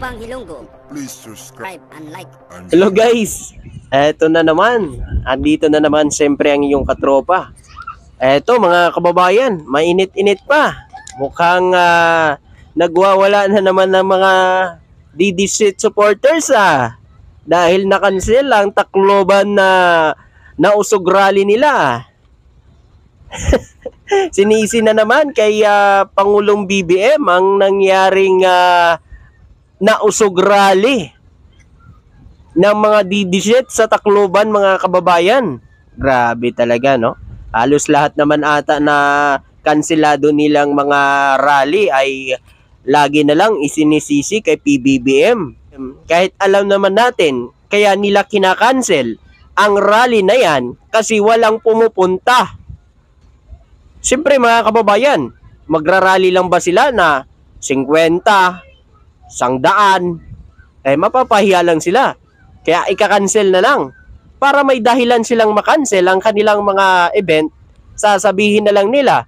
Bang Hilonggo. Please subscribe and like. and Hello guys! Eto na naman. Andito na naman siyempre ang iyong katropa. Eto mga kababayan, mainit-init pa. Mukhang ah, nagwawala na naman ng mga DD supporters ah. Dahil nakancel ang Tacloban na nausog rally nila. Sinisi na naman kay ah, Pangulong BBM ang nangyaring ah, nausog rally ng mga DD sa Tacloban mga kababayan. Grabe talaga no. Halos lahat naman ata na kanselado nilang mga rally ay lagi na lang isinisisi kay PBBM. Kahit alam naman natin, kaya nila kinakancel ang rally na yan kasi walang pumupunta. Siyempre mga kababayan, magrarally lang ba sila na 50, 100, eh mapapahiya lang sila. Kaya ika-cancel na lang. Para may dahilan silang makancel ang kanilang mga event, sasabihin na lang nila,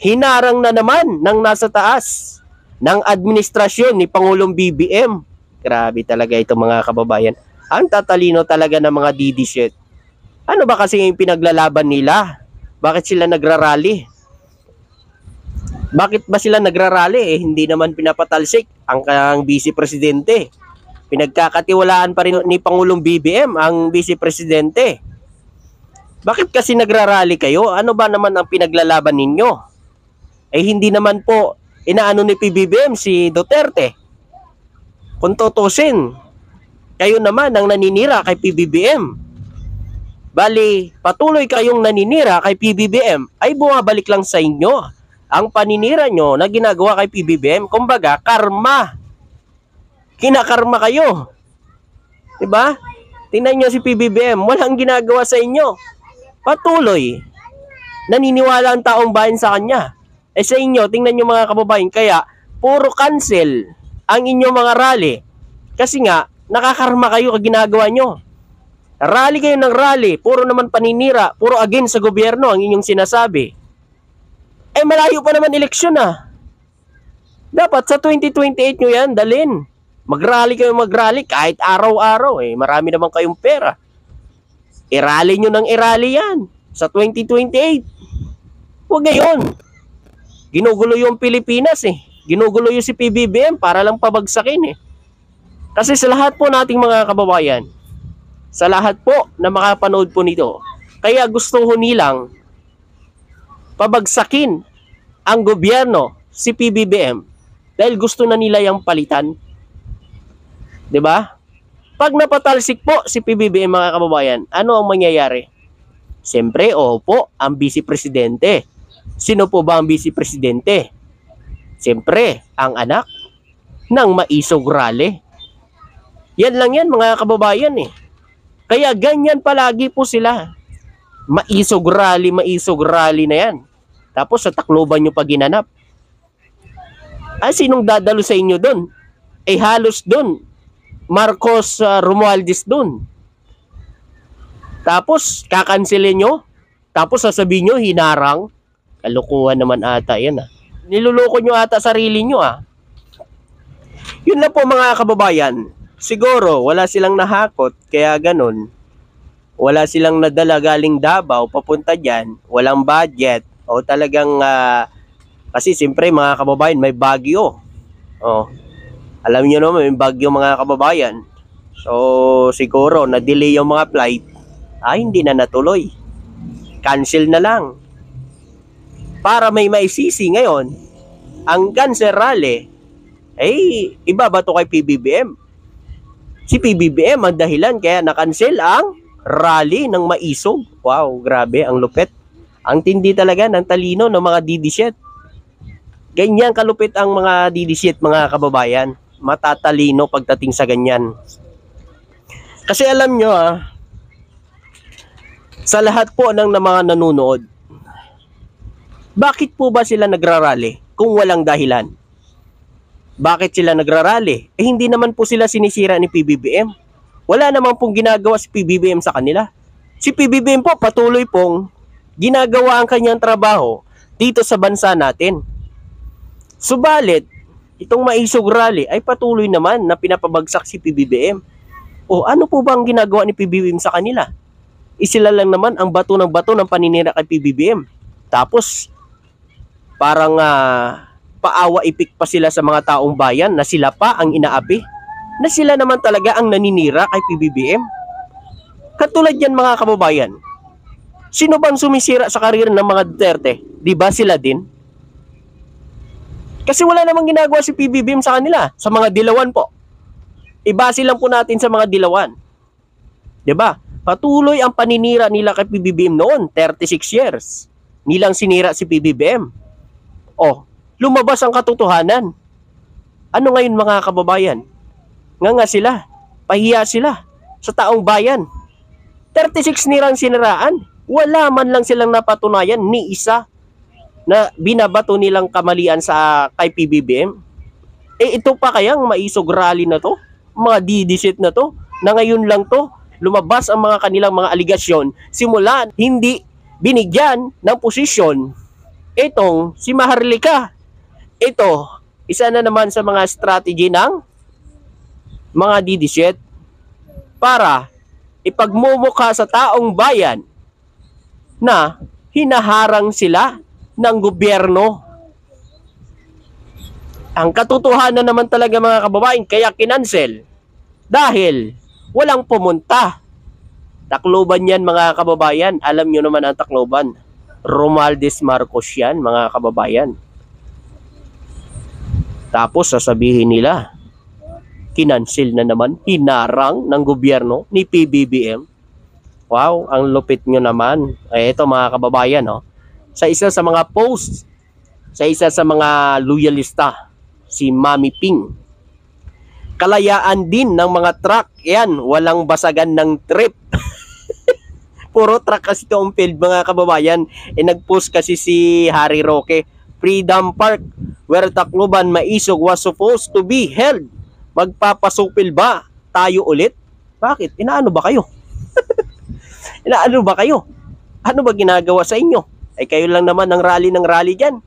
hinarang na naman ng nasa taas ng administrasyon ni Pangulong BBM. Grabe talaga ito mga kababayan. Ang tatalino talaga ng mga DD shit. Ano ba kasi yung pinaglalaban nila? Bakit sila nagrarally? Bakit ba sila nagrarally? Eh, hindi naman pinapatalsik ang, ang vice presidente pinagkakatiwalaan pa rin ni Pangulong BBM ang vice presidente. Bakit kasi nagrarally kayo? Ano ba naman ang pinaglalaban ninyo? Eh hindi naman po inaano ni PBBM si Duterte. Kung tutusin, kayo naman ang naninira kay PBBM. Bali, patuloy kayong naninira kay PBBM ay bumabalik lang sa inyo ang paninira nyo na ginagawa kay PBBM. Kumbaga, karma kinakarma kayo. 'Di ba? Tingnan niyo si PBBM, walang ginagawa sa inyo. Patuloy. Naniniwala ang taong bayan sa kanya. Eh sa inyo, tingnan niyo mga kababayan, kaya puro cancel ang inyong mga rally. Kasi nga, nakakarma kayo kag ginagawa nyo. Rally kayo ng rally, puro naman paninira, puro against sa gobyerno ang inyong sinasabi. Eh malayo pa naman eleksyon ah. Dapat sa 2028 nyo yan, dalin. Mag-rally kayo mag-rally kahit araw-araw eh. Marami naman kayong pera. I-rally nyo ng i-rally yan sa 2028. Huwag ngayon. Ginugulo yung Pilipinas eh. Ginugulo yung si PBBM para lang pabagsakin eh. Kasi sa lahat po nating mga kababayan, sa lahat po na makapanood po nito, kaya gusto ho nilang pabagsakin ang gobyerno, si PBBM, dahil gusto na nila yung palitan 'Di ba? Pag napatalsik po si PBBM mga kababayan, ano ang mangyayari? Siyempre, opo, ang vice presidente. Sino po ba ang vice presidente? Siyempre, ang anak ng maisog rally. Yan lang yan mga kababayan eh. Kaya ganyan palagi po sila. Maisog rally, maisog rally na yan. Tapos sa Tacloban nyo pa ginanap. Ay, sinong dadalo sa inyo doon? Eh halos doon, Marcos uh, Romualdez dun. Tapos, kakansilin nyo. Tapos, sasabihin nyo, hinarang. Kalukuhan naman ata yan ah. Niluloko nyo ata sarili nyo ah. Yun na po mga kababayan. Siguro, wala silang nahakot, kaya ganun. Wala silang nadala galing Davao, papunta dyan. Walang budget. O talagang, uh, kasi siyempre mga kababayan, may bagyo. Oh, alam niyo naman, may bagyo mga kababayan. So, siguro, na-delay yung mga flight. Ah, hindi na natuloy. Cancel na lang. Para may maisisi ngayon, ang cancer rally, eh, iba ba to kay PBBM? Si PBBM ang dahilan kaya na-cancel ang rally ng maisog. Wow, grabe, ang lupet. Ang tindi talaga ng talino ng mga DD Ganyan kalupit ang mga DD mga kababayan matatalino pagdating sa ganyan. Kasi alam nyo ah, sa lahat po ng mga nanonood, bakit po ba sila nagrarally kung walang dahilan? Bakit sila nagrarally? Eh hindi naman po sila sinisira ni PBBM. Wala naman pong ginagawa si PBBM sa kanila. Si PBBM po patuloy pong ginagawa ang kanyang trabaho dito sa bansa natin. Subalit, itong maisog rally ay patuloy naman na pinapabagsak si PBBM. O ano po ba ang ginagawa ni PBBM sa kanila? Isila lang naman ang bato ng bato ng paninira kay PBBM. Tapos, parang ah, paawa ipik pa sila sa mga taong bayan na sila pa ang inaapi. Na sila naman talaga ang naninira kay PBBM. Katulad yan mga kababayan. Sino bang sumisira sa karir ng mga Duterte? Di ba sila din? Kasi wala namang ginagawa si PBBM sa kanila, sa mga dilawan po. Ibase lang po natin sa mga dilawan. 'Di ba? Patuloy ang paninira nila kay PBBM noon, 36 years. Nilang sinira si PBBM. Oh, lumabas ang katotohanan. Ano ngayon mga kababayan? Nga nga sila, pahiya sila sa taong bayan. 36 nirang siniraan. Wala man lang silang napatunayan ni isa na binabato nilang kamalian sa kay PBBM. Eh ito pa kayang maisog rally na to? Mga didisit na to? Na ngayon lang to? Lumabas ang mga kanilang mga aligasyon simula hindi binigyan ng posisyon itong si Maharlika. Ito, isa na naman sa mga strategy ng mga didisit para ipagmumukha sa taong bayan na hinaharang sila ng gobyerno. Ang katotohanan naman talaga mga kababayan, kaya kinansel dahil walang pumunta. Takloban yan mga kababayan. Alam nyo naman ang takloban. Romualdez Marcos yan mga kababayan. Tapos sasabihin nila, kinansel na naman, hinarang ng gobyerno ni PBBM. Wow, ang lupit nyo naman. Eh, ito mga kababayan, oh. sa isa sa mga posts, sa isa sa mga loyalista, si Mami Ping. Kalayaan din ng mga truck, yan, walang basagan ng trip. Puro truck kasi ito ang field mga kababayan. E nag-post kasi si Harry Roque, Freedom Park, where Tacloban Maisog was supposed to be held. Magpapasupil ba tayo ulit? Bakit? Inaano ba kayo? Inaano ba kayo? Ano ba ginagawa sa inyo? Ay kayo lang naman ng rally ng rally dyan.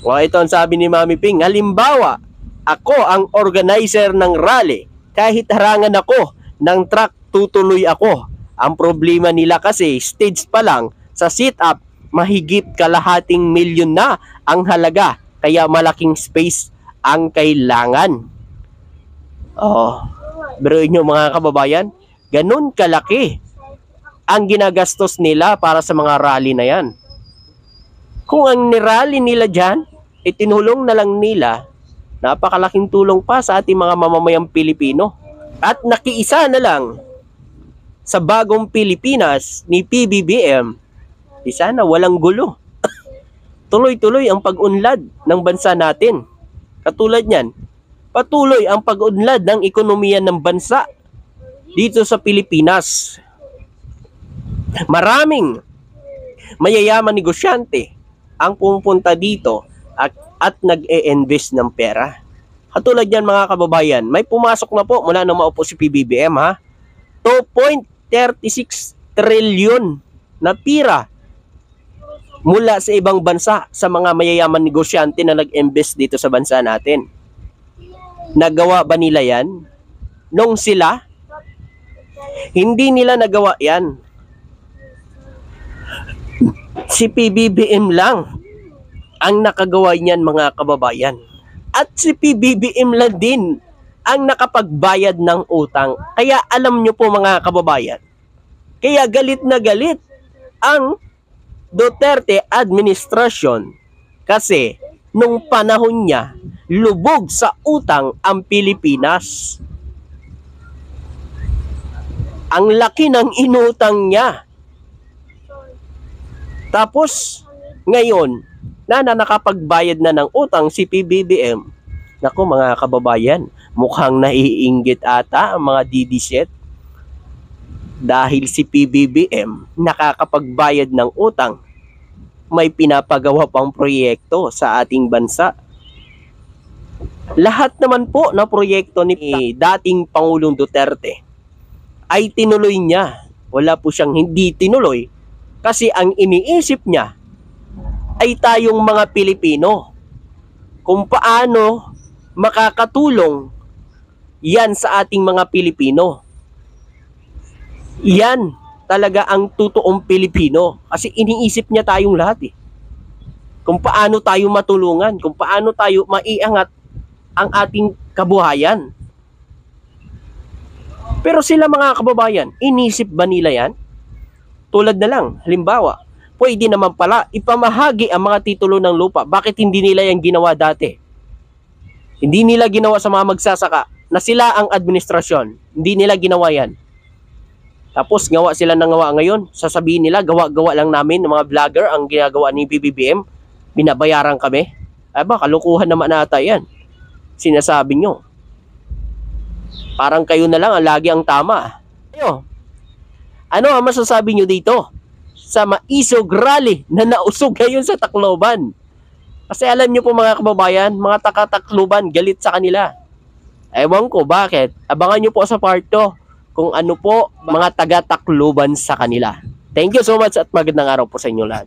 O ito ang sabi ni Mami Ping, halimbawa, ako ang organizer ng rally. Kahit harangan ako ng truck, tutuloy ako. Ang problema nila kasi, stage pa lang, sa sit-up, mahigit kalahating milyon na ang halaga. Kaya malaking space ang kailangan. Oh, pero inyo mga kababayan, ganun kalaki ang ginagastos nila para sa mga rally na yan. Kung ang nirally nila dyan, itinulong na lang nila, napakalaking tulong pa sa ating mga mamamayang Pilipino. At nakiisa na lang sa bagong Pilipinas ni PBBM, di sana walang gulo. Tuloy-tuloy ang pag-unlad ng bansa natin. Katulad niyan, patuloy ang pag-unlad ng ekonomiya ng bansa dito sa Pilipinas. Maraming mayayaman negosyante ang pumunta dito at, at nag-e-invest ng pera. Katulad yan mga kababayan, may pumasok na po mula nung maupo si PBBM ha. 2.36 trilyon na pira mula sa ibang bansa sa mga mayayaman negosyante na nag-invest dito sa bansa natin. Nagawa ba nila yan? Nung sila? Hindi nila nagawa yan si PBBM lang ang nakagawa niyan mga kababayan. At si PBBM lang din ang nakapagbayad ng utang. Kaya alam nyo po mga kababayan, kaya galit na galit ang Duterte administration kasi nung panahon niya, lubog sa utang ang Pilipinas. Ang laki ng inutang niya tapos, ngayon, na, na nakapagbayad na ng utang si PBBM. Naku mga kababayan, mukhang naiinggit ata ang mga DD dahil si PBBM nakakapagbayad ng utang. May pinapagawa pang proyekto sa ating bansa. Lahat naman po na proyekto ni dating Pangulong Duterte ay tinuloy niya. Wala po siyang hindi tinuloy kasi ang iniisip niya ay tayong mga Pilipino. kung paano makakatulong yan sa ating mga Pilipino. Yan talaga ang totoong Pilipino kasi iniisip niya tayong lahat eh. Kung paano tayo matulungan, kung paano tayo maiangat ang ating kabuhayan. Pero sila mga kababayan, inisip ba nila yan? Tulad na lang, halimbawa, pwede naman pala ipamahagi ang mga titulo ng lupa. Bakit hindi nila yan ginawa dati? Hindi nila ginawa sa mga magsasaka na sila ang administrasyon. Hindi nila ginawa yan. Tapos gawa sila ng gawa ngayon. Sasabihin nila, gawa-gawa lang namin ng mga vlogger ang ginagawa ni BBBM. Binabayaran kami. Aba, kalukuhan naman nata yan. Sinasabi nyo. Parang kayo na lang ang lagi ang tama. Ayo, ano ang masasabi nyo dito? Sa maisog rally na nausog ngayon sa Tacloban. Kasi alam nyo po mga kababayan, mga taga-Tacloban, galit sa kanila. Ewan ko bakit. Abangan nyo po sa part 2 kung ano po mga taga-Tacloban sa kanila. Thank you so much at magandang araw po sa inyo lahat.